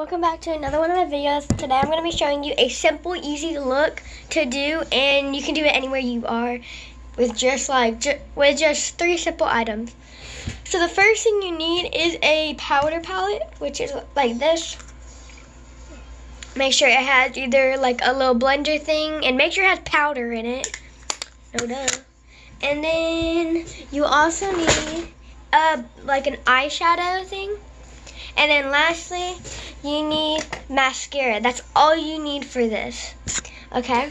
welcome back to another one of my videos. Today I'm going to be showing you a simple, easy look to do, and you can do it anywhere you are with just like ju with just three simple items. So the first thing you need is a powder palette, which is like this. Make sure it has either like a little blender thing, and make sure it has powder in it. No duh. And then you also need a like an eyeshadow thing. And then lastly, you need mascara. That's all you need for this. Okay?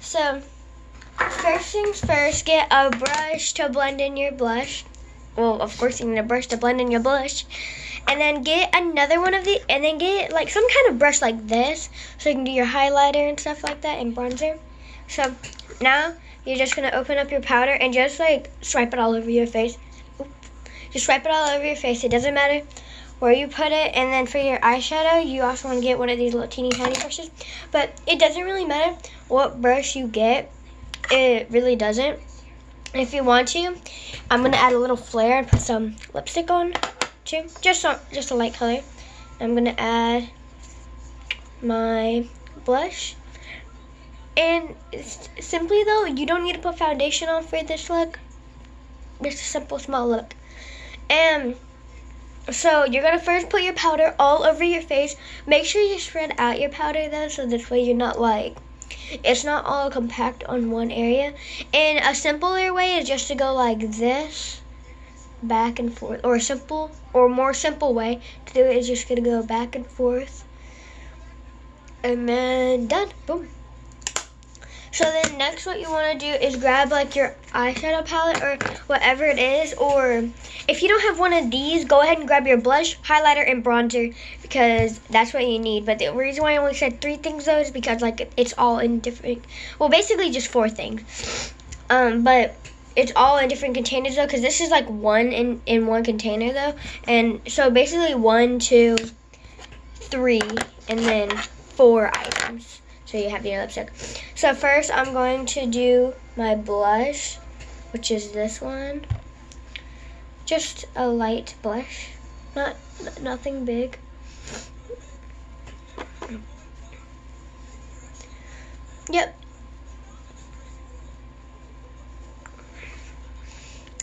So, first things first, get a brush to blend in your blush. Well, of course you need a brush to blend in your blush. And then get another one of the, and then get like some kind of brush like this, so you can do your highlighter and stuff like that and bronzer. So, now you're just gonna open up your powder and just like swipe it all over your face. Just swipe it all over your face. It doesn't matter where you put it. And then for your eyeshadow, you also want to get one of these little teeny tiny brushes. But it doesn't really matter what brush you get. It really doesn't. If you want to, I'm going to add a little flair and put some lipstick on too. Just, some, just a light color. I'm going to add my blush. And simply though, you don't need to put foundation on for this look. Just a simple small look. And so you're gonna first put your powder all over your face. Make sure you spread out your powder though, so this way you're not like, it's not all compact on one area. And a simpler way is just to go like this, back and forth. Or a simple, or more simple way to do it is just gonna go back and forth. And then done, boom. So then next what you want to do is grab like your eyeshadow palette or whatever it is or if you don't have one of these, go ahead and grab your blush, highlighter, and bronzer because that's what you need. But the reason why I only said three things though is because like it's all in different, well basically just four things. Um, but it's all in different containers though because this is like one in, in one container though. And so basically one, two, three, and then four items. So you have your lipstick. So first I'm going to do my blush, which is this one. Just a light blush, not nothing big. Yep.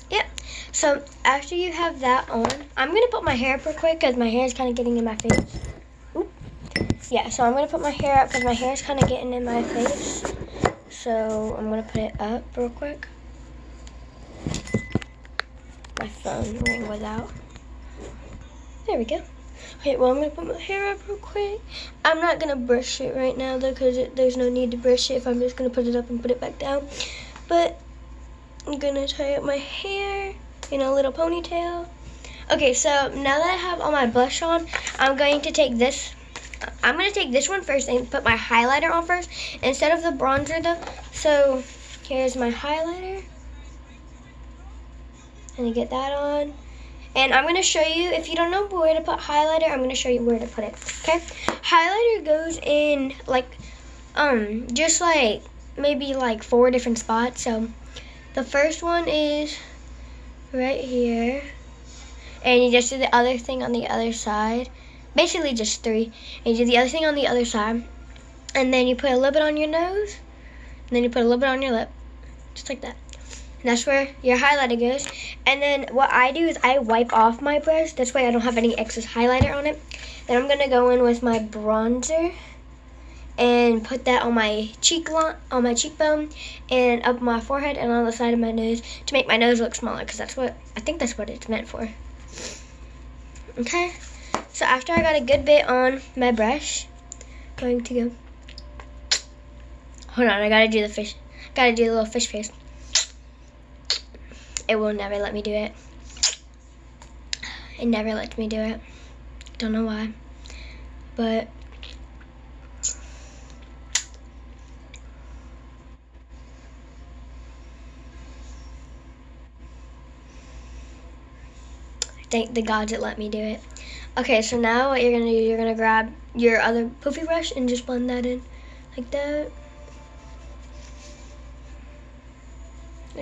Yep. So after you have that on, I'm going to put my hair up real quick because my hair is kind of getting in my face yeah, so I'm going to put my hair up because my hair is kind of getting in my face. So I'm going to put it up real quick. My phone ring without. There we go. Okay, well, I'm going to put my hair up real quick. I'm not going to brush it right now, though, because there's no need to brush it if I'm just going to put it up and put it back down. But I'm going to tie up my hair in a little ponytail. Okay, so now that I have all my blush on, I'm going to take this I'm going to take this one first and put my highlighter on first instead of the bronzer though. So here's my highlighter. And you get that on. And I'm going to show you, if you don't know where to put highlighter, I'm going to show you where to put it, okay? Highlighter goes in, like, um, just like, maybe like four different spots. So the first one is right here. And you just do the other thing on the other side basically just three. And you do the other thing on the other side. And then you put a little bit on your nose. And then you put a little bit on your lip. Just like that. And that's where your highlighter goes. And then what I do is I wipe off my brush. That's why I don't have any excess highlighter on it. Then I'm going to go in with my bronzer and put that on my cheek on my cheekbone and up my forehead and on the side of my nose to make my nose look smaller because that's what I think that's what it's meant for. Okay. So after I got a good bit on my brush, going to go. Hold on, I gotta do the fish. Gotta do the little fish face. It will never let me do it. It never lets me do it. Don't know why. But thank the gods it let me do it. Okay, so now what you're gonna do, you're gonna grab your other poofy brush and just blend that in like that.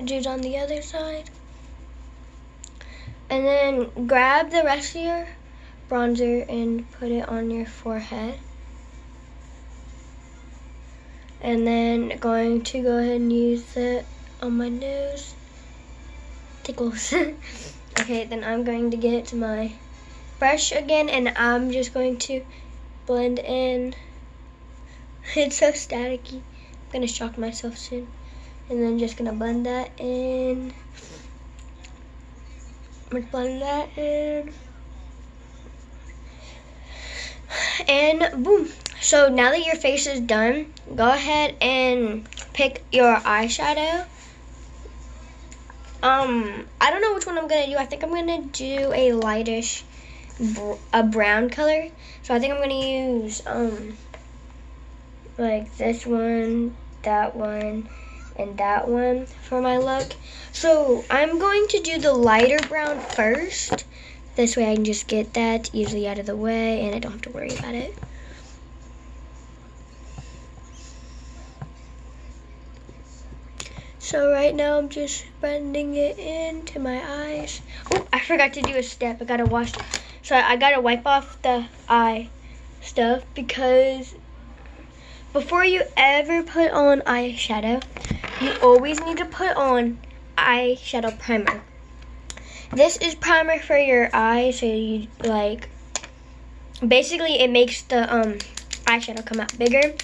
Do on the other side. And then grab the rest of your bronzer and put it on your forehead. And then going to go ahead and use it on my nose. Tickles. okay, then I'm going to get it to my brush again and I'm just going to blend in. It's so staticky. I'm gonna shock myself soon. And then just gonna blend that in. I'm gonna blend that in. And boom. So now that your face is done, go ahead and pick your eyeshadow. Um, I don't know which one I'm gonna do. I think I'm gonna do a lightish, a brown color. So I think I'm gonna use um, like this one, that one, and that one for my look. So I'm going to do the lighter brown first. This way I can just get that easily out of the way and I don't have to worry about it. So right now I'm just blending it into my eyes. Oh, I forgot to do a step. I gotta wash. So I gotta wipe off the eye stuff because before you ever put on eyeshadow, you always need to put on eyeshadow primer. This is primer for your eyes, so you like, basically it makes the um, eyeshadow come out bigger.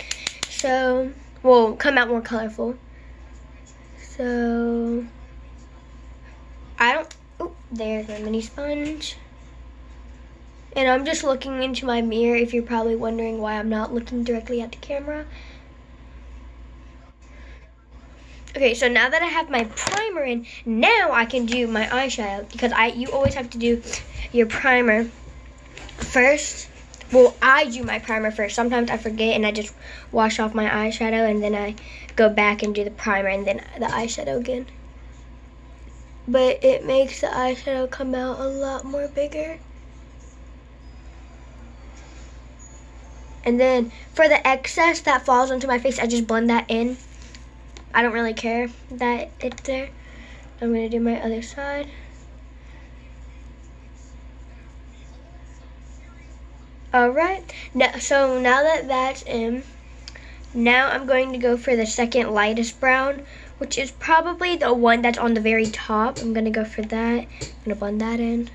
So, well, come out more colorful. So, I don't, oh, there's my mini sponge. And I'm just looking into my mirror if you're probably wondering why I'm not looking directly at the camera. Okay, so now that I have my primer in, now I can do my eyeshadow because I you always have to do your primer first. Well, I do my primer first. Sometimes I forget and I just wash off my eyeshadow and then I go back and do the primer and then the eyeshadow again. But it makes the eyeshadow come out a lot more bigger. And then for the excess that falls onto my face, I just blend that in. I don't really care that it's there. I'm gonna do my other side. All right, now, so now that that's in, now I'm going to go for the second lightest brown, which is probably the one that's on the very top. I'm gonna go for that. I'm gonna blend that in.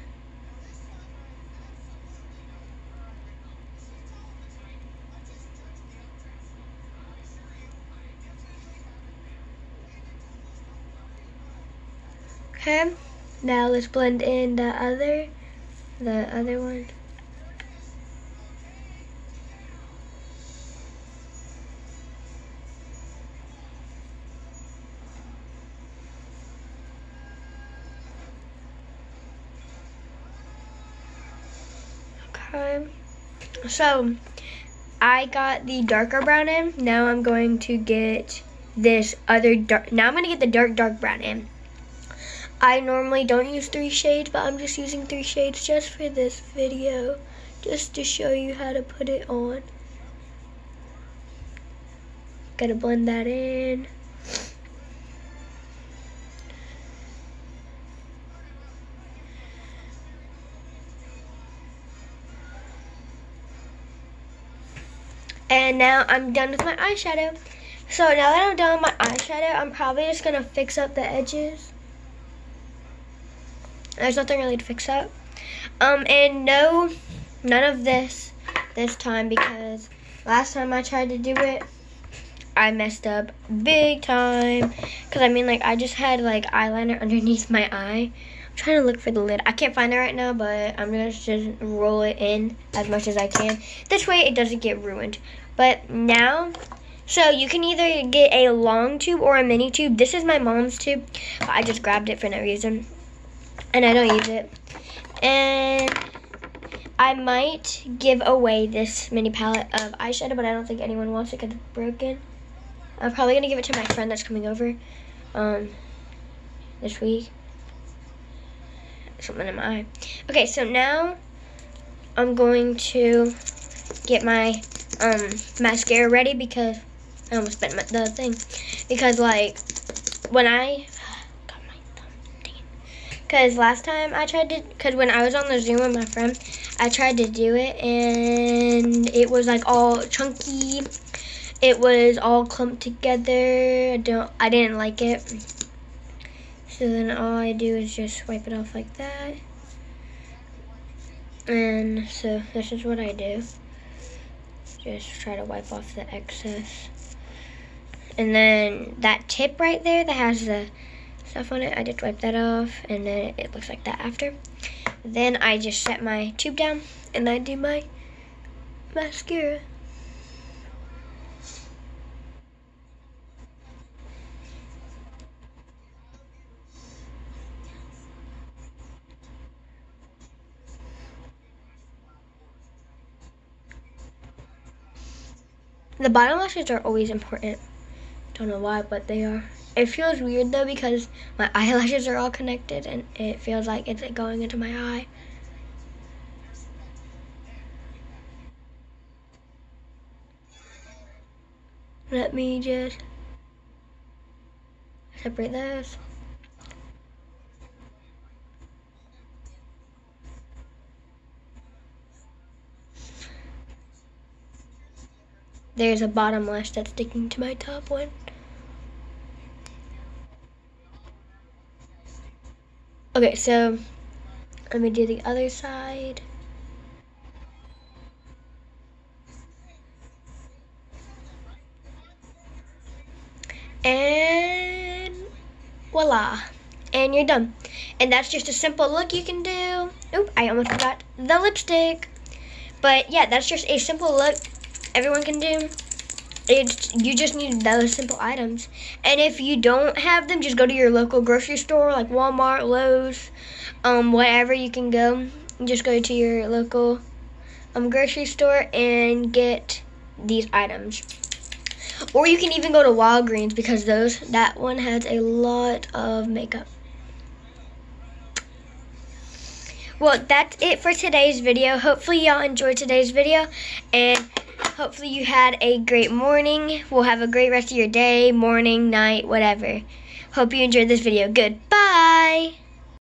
Okay, now let's blend in the other, the other one. Okay, so I got the darker brown in. Now I'm going to get this other dark, now I'm gonna get the dark, dark brown in. I normally don't use three shades, but I'm just using three shades just for this video, just to show you how to put it on. Gotta blend that in. And now I'm done with my eyeshadow. So now that I'm done with my eyeshadow, I'm probably just gonna fix up the edges. There's nothing really to fix up. Um, and no, none of this this time because last time I tried to do it, I messed up big time. Because I mean, like, I just had, like, eyeliner underneath my eye. I'm trying to look for the lid. I can't find it right now, but I'm going to just roll it in as much as I can. This way, it doesn't get ruined. But now, so you can either get a long tube or a mini tube. This is my mom's tube. I just grabbed it for no reason and I don't use it. And I might give away this mini palette of eyeshadow, but I don't think anyone wants it because it's broken. I'm probably going to give it to my friend that's coming over um, this week. Something in my eye. Okay, so now I'm going to get my um, mascara ready because I almost spent the thing. Because, like, when I because last time I tried to, because when I was on the Zoom with my friend, I tried to do it and it was like all chunky. It was all clumped together. I don't I didn't like it. So then all I do is just wipe it off like that. And so this is what I do. Just try to wipe off the excess. And then that tip right there that has the stuff on it, I just wipe that off and then it looks like that after. Then I just set my tube down and I do my mascara. The bottom lashes are always important. Don't know why, but they are. It feels weird though because my eyelashes are all connected and it feels like it's going into my eye. Let me just separate those. There's a bottom lash that's sticking to my top one. Okay, so let me do the other side. And voila. And you're done. And that's just a simple look you can do. Oop, I almost forgot the lipstick. But yeah, that's just a simple look everyone can do. It's you just need those simple items. And if you don't have them, just go to your local grocery store like Walmart, Lowe's, um, wherever you can go. Just go to your local um, grocery store and get these items. Or you can even go to Walgreens because those that one has a lot of makeup. Well, that's it for today's video. Hopefully y'all enjoyed today's video and Hopefully you had a great morning. We'll have a great rest of your day, morning, night, whatever. Hope you enjoyed this video. Goodbye.